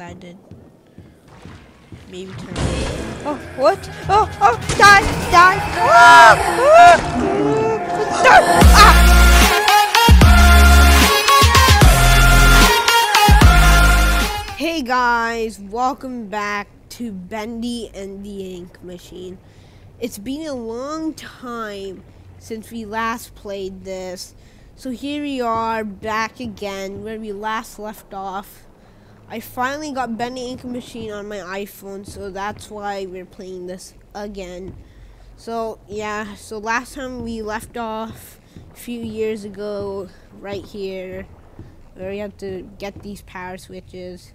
that did. Maybe turn. Oh, what? Oh, oh, die, die. Ah, ah. Ah. Hey guys, welcome back to Bendy and the Ink Machine. It's been a long time since we last played this. So here we are back again where we last left off. I finally got Bendy Ink Machine on my iPhone, so that's why we're playing this again. So yeah, so last time we left off a few years ago, right here, where we have to get these power switches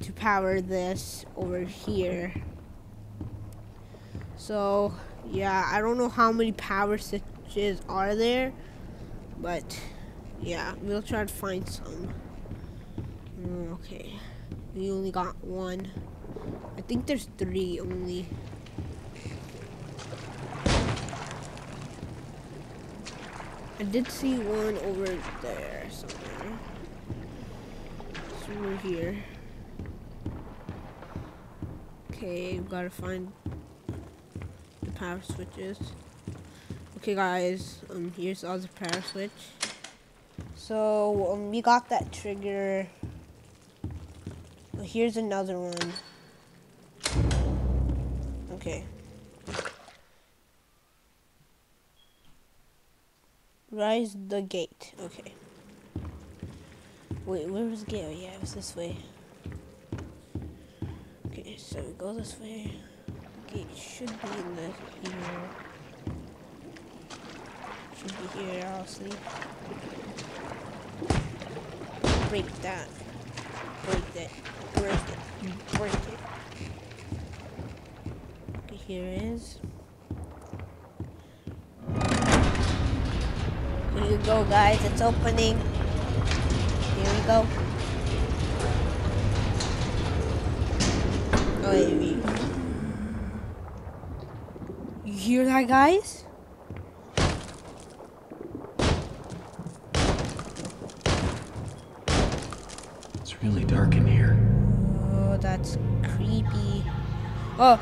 to power this over here. So yeah, I don't know how many power switches are there, but yeah, we'll try to find some. Mm, Okay, we only got one. I think there's three only. I did see one over there somewhere. Somewhere here. Okay, we gotta find the power switches. Okay, guys, um, here's all the power switch. So, um, we got that trigger. Here's another one. Okay. Rise the gate. Okay. Wait, where was the gate? Oh, yeah, it was this way. Okay, so we go this way. The Gate should be in the here. Should be here, honestly. Break that. Break that. It. Okay, here is. Here you go, guys. It's opening. Here we go. Oh, wait, wait. You hear that, guys? It's really dark in here. Oh, that's creepy. Oh.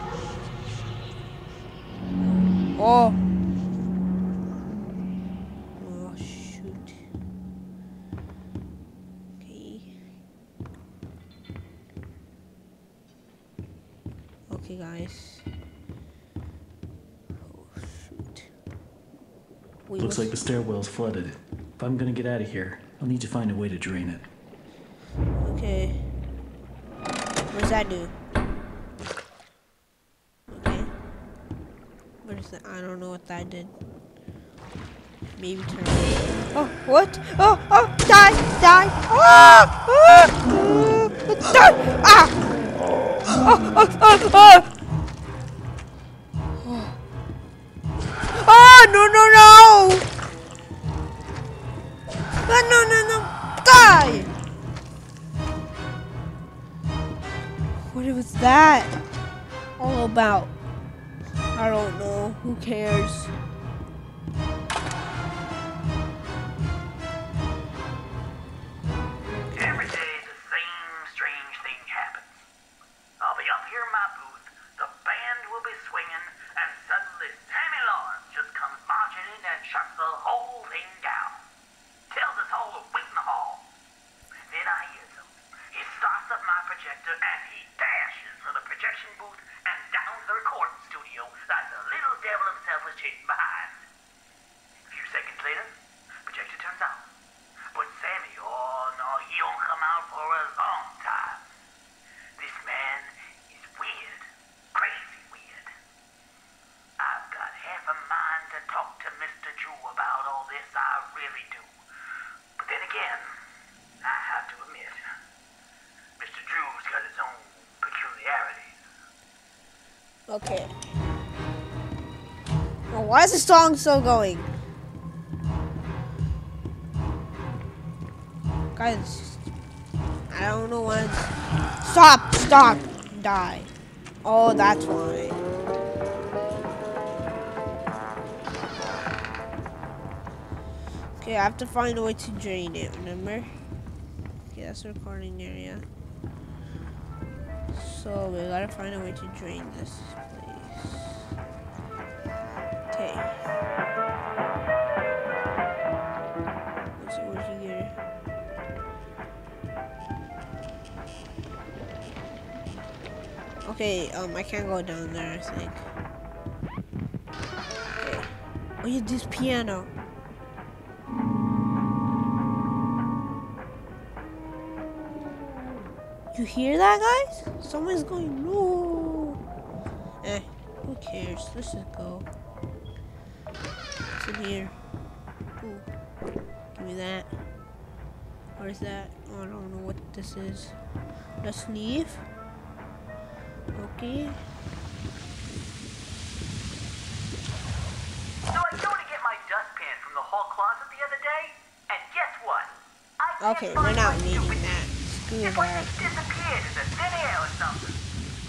Oh. Oh, shoot. Okay. Okay, guys. Oh, shoot. Wait, Looks like the stairwell's flooded. If I'm gonna get out of here, I'll need to find a way to drain it. Okay. What does that do? Okay. What is that? I don't know what that did. Maybe turn. Oh, what? Oh, oh, die, die. Ah! Ah! Ah! Die! Ah! Oh, oh, oh, oh! Oh, no, no, no! That all about? I don't know. Who cares? Okay. Well, why is the song still going? Guys, I don't know why. Stop! Stop! Die. Oh, that's why. Okay, I have to find a way to drain it, remember? Okay, that's the recording area. So we gotta find a way to drain this place. Okay. Here? Okay, um, I can't go down there, I think. Okay. Oh yeah, this piano. You hear that, guys? Someone's going, no. Eh, who cares? Let's just go. What's in here? Ooh. Give me that. What is that? Oh, I don't know what this is. Let's leave. Okay. So I go to get my dustpan from the hall closet the other day, and guess what? I can't Okay, we're not needing that. Screw It's like that. disappeared into thin air or something.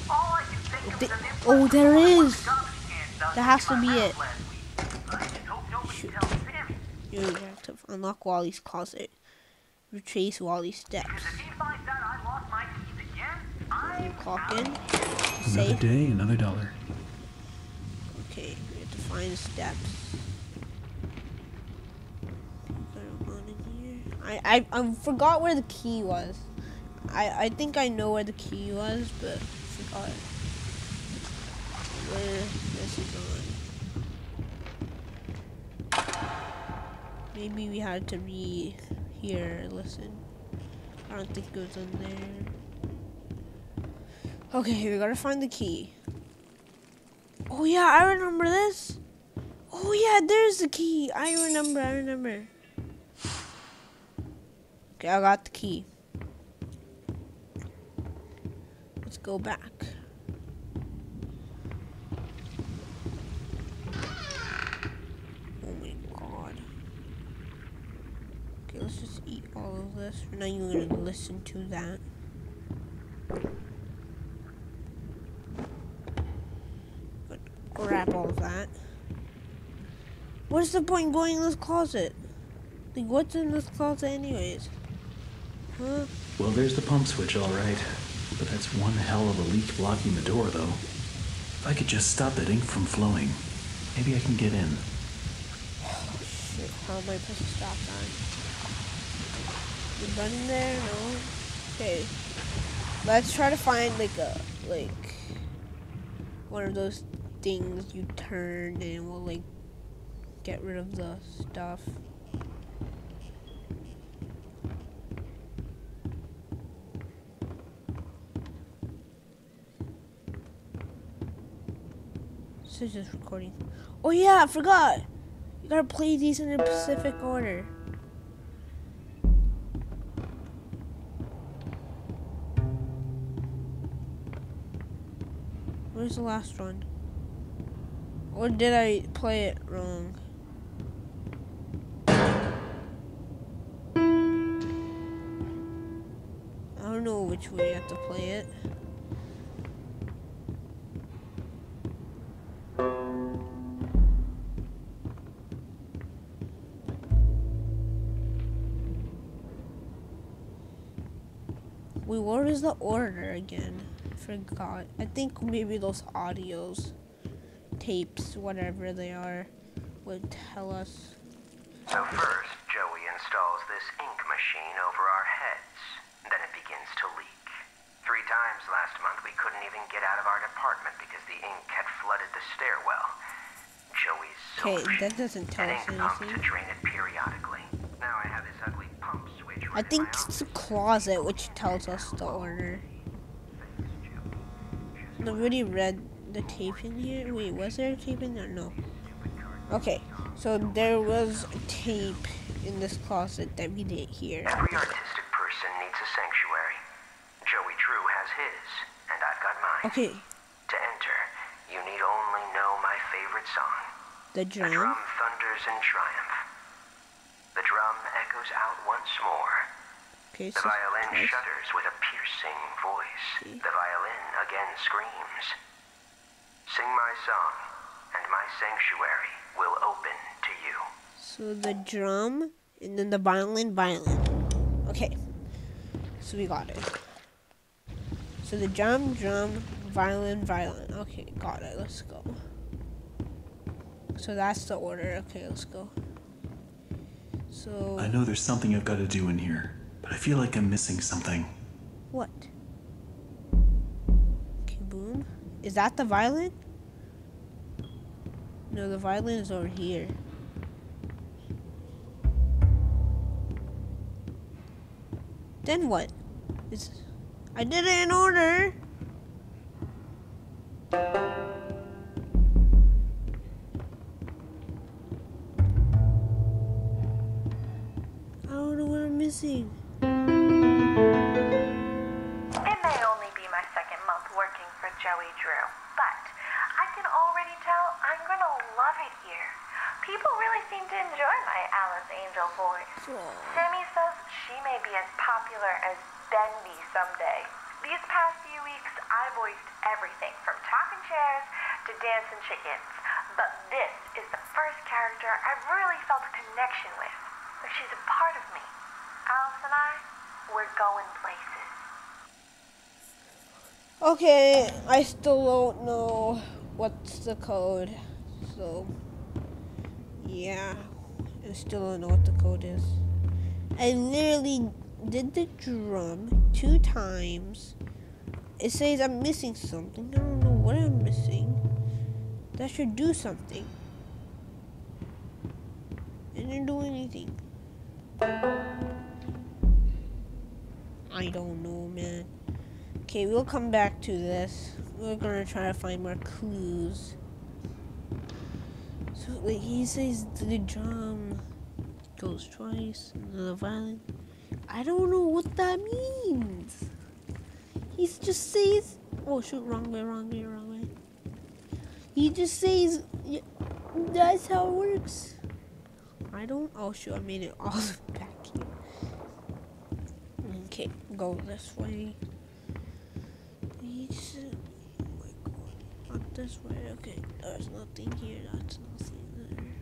All I can think of is an oh, there is. there of is. garbage cans out That has to be it. last week. I just hope nobody tells Sammy. You have to unlock Wally's closet. Retrace Wally's steps. Because if he finds out I lost my keys again, You I'm clock out. in. Another day, another dollar. Okay, we have to find steps. Gotta go in here. I, I I forgot where the key was. I I think I know where the key was, but I forgot where this is on. Maybe we had to re hear listen. I don't think it was in there. Okay, we gotta find the key. Oh yeah, I remember this. Oh yeah, there's the key. I remember, I remember. Okay, I got the key. Go back. Oh my god. Okay, let's just eat all of this. Not even gonna listen to that. But grab all of that. What's the point going in this closet? Like, what's in this closet, anyways? Huh? Well, there's the pump switch, all right. But that's one hell of a leak blocking the door, though. If I could just stop that ink from flowing, maybe I can get in. Shit, how am I supposed to stop that? You done there? No? Okay. Let's try to find, like, a, like, one of those things you turn and we'll, like, get rid of the stuff. Just recording. Oh yeah, I forgot. You gotta play these in a specific order. Where's the last one? Or did I play it wrong? I don't know which way I have to play it. Wait, what is the order again? Forgot. I think maybe those audios, tapes, whatever they are, would tell us. So first, Joey installs this ink machine over our heads. Then it begins to leak. Three times last month we couldn't even get out of our department because the ink had flooded the stairwell. Joey's Okay, that doesn't tell us pump to anything. drain it periodically. Now I have this ugly pump switch. I think it's the closet which tells us the order. Nobody read the tape in here. Wait, was there a tape in there? No. Okay, so there was a tape in this closet that we didn't hear. Every artistic person needs a sanctuary. Joey Drew has his, and I've got mine. Okay, To enter, you need only know my favorite song. the The drum. drum thunders in triumph. The drum echoes out once more. Okay, The violin twice. shudders with a piercing voice. See. The violin again screams. Sing my song, and my sanctuary will open to you. So the drum and then the violin, violin. Okay, so we got it. So the drum, drum, violin, violin. Okay, got it. Let's go. So that's the order. Okay, let's go. So I know there's something I've got to do in here, but I feel like I'm missing something. what? Is that the violin? No, the violin is over here. Then what? Is I did it in order. Working for Joey Drew, but I can already tell I'm gonna love it here. People really seem to enjoy my Alice Angel voice. Sammy says she may be as popular as Bendy someday. These past few weeks, I voiced everything from talking chairs to dancing chickens, but this is the first character I've really felt a connection with. Like she's a part of me. Alice and I, we're going places. Okay, I still don't know what's the code. So, yeah, I still don't know what the code is. I literally did the drum two times. It says I'm missing something. I don't know what I'm missing. That should do something. It didn't do anything. I don't know, man. Okay, we'll come back to this. We're gonna try to find more clues. So wait, he says the drum goes twice, the violin. I don't know what that means. He just says, "Oh shoot, wrong way, wrong way, wrong way." He just says, "Yeah, "That's how it works." I don't. Oh shoot, I made it all back here. Okay, go this way. These, oh my god, not this way. Okay, there's nothing here. That's nothing there.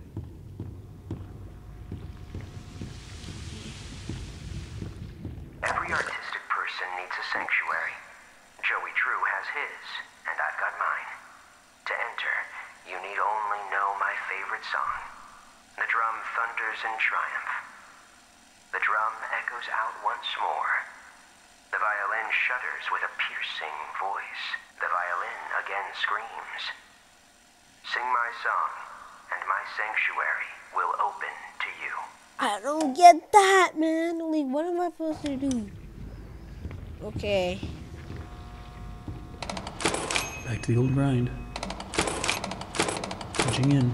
Every artistic person needs a sanctuary. Joey Drew has his, and I've got mine. To enter, you need only know my favorite song. The drum thunders in triumph. The drum echoes out once more. The violin shudders with a piercing voice. The violin again screams. Sing my song, and my sanctuary will open to you. I don't get that, man. Like, what am I supposed to do? Okay. Back to the old grind. Punching in.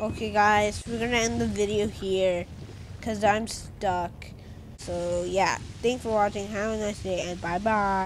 Okay, guys, we're gonna end the video here because I'm stuck. So, yeah, thanks for watching. Have a nice day, and bye bye.